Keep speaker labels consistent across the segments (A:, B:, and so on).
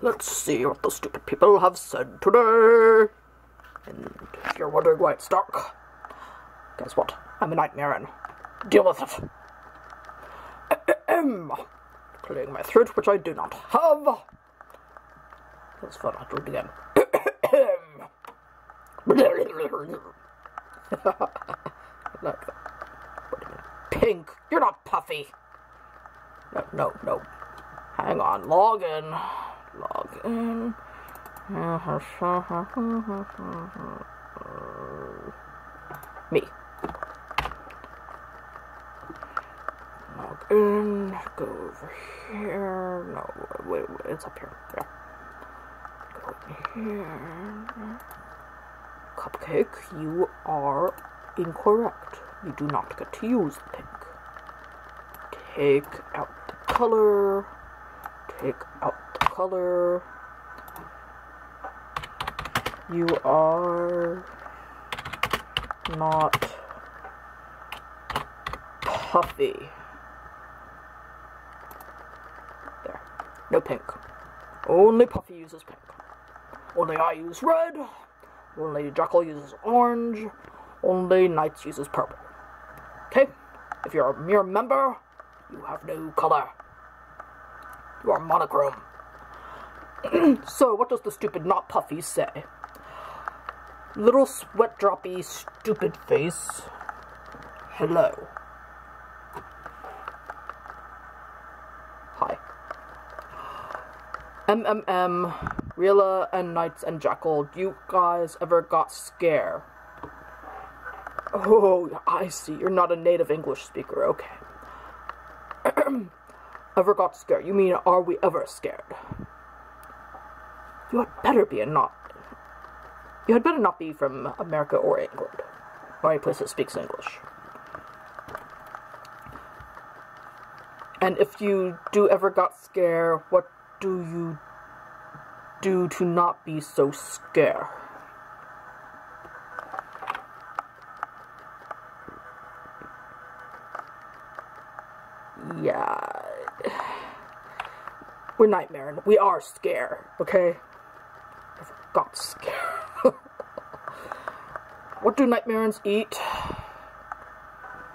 A: Let's see what the stupid people have said today. And if you're wondering why it's dark, guess what? I'm a nightmare and deal with it. Ahem. Clearing my throat, which I do not have. That's fun. I'll do it again. like that. Pink, you're not puffy. No, no, no. Hang on. Log in. Log in. Me. Log in. Go over here. No, wait, wait, it's up here. There. Go over here. Cupcake, you are incorrect. You do not get to use the pink. Take out the color. Take out the color. You are not puffy. There. No pink. Only Puffy uses pink. Only I use red. Only Jackal uses orange. Only Knights uses purple. Okay? If you're a mere member, you have no color. You are monochrome. so, what does the stupid not puffy say? Little sweat droppy stupid face. Hello. Hi. MMM, Reala and Knights and Jackal, do you guys ever got scare? Oh, I see. You're not a native English speaker. Okay. ever got scared? You mean, are we ever scared? You had better be a not. You had better not be from America or England, or any place that speaks English. And if you do ever got scared, what do you do to not be so scared? Yeah. We're nightmaring. We are scared, okay? Got scared. what do nightmares eat?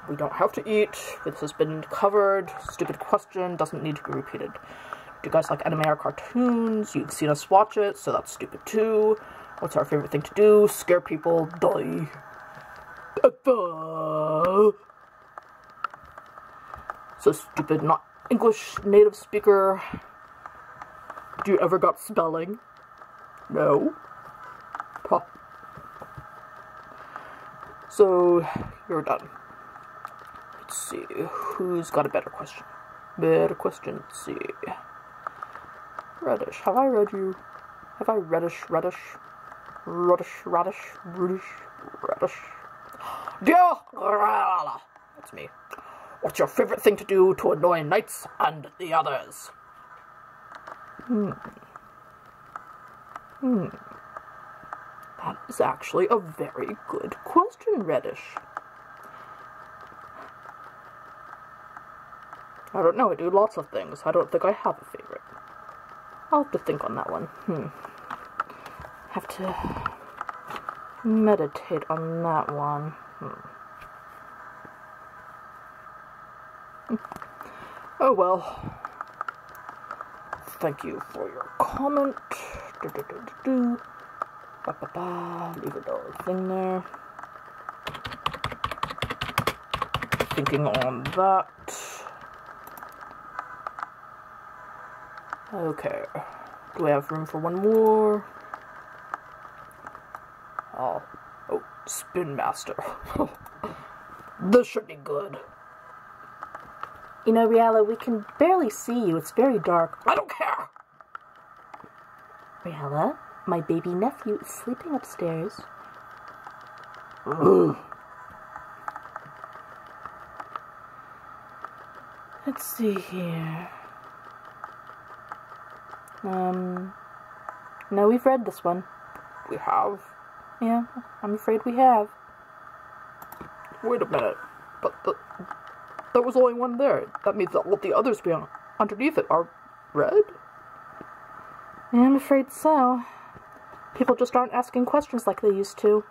A: We don't have to eat. This has been covered. Stupid question. Doesn't need to be repeated. Do you guys like anime or cartoons? You've seen us watch it, so that's stupid too. What's our favorite thing to do? Scare people. Die. Uh, so stupid, not English native speaker. Do you ever got spelling? No. Huh. So, you're done. Let's see, who's got a better question? Better question, let's see. Reddish, have I read you? Have I reddish, reddish? Reddish, reddish, reddish, reddish. Dear That's me. What's your favorite thing to do to annoy knights and the others? Hmm. Hmm. That is actually a very good question, Reddish. I don't know, I do lots of things. I don't think I have a favorite. I'll have to think on that one. Hmm. Have to meditate on that one. Hmm. Oh well. Thank you for your comment. Do, do, do, do, do. Ba, ba, ba. Leave a little thing there. Thinking on that. Okay. Do we have room for one more? Oh. Oh, Spin Master. this should be good.
B: You know, Reala, we can barely see you. It's very dark.
A: I don't care.
B: Reala, my baby nephew is sleeping upstairs. Let's see here. Um, no, we've read this one.
A: We have?
B: Yeah, I'm afraid we have.
A: Wait a minute. But the, there was only one there. That means that all the others beyond underneath it are red?
B: I'm afraid so. People just aren't asking questions like they used to.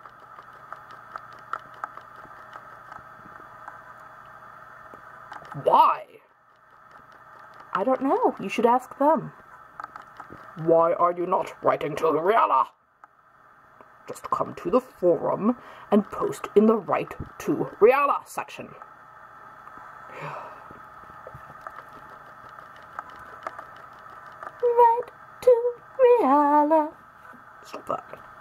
A: Why?
B: I don't know. You should ask them.
A: Why are you not writing to Rihanna? Just come to the forum and post in the Write to Rihanna section.
B: Right to Rihanna.
A: Stop that.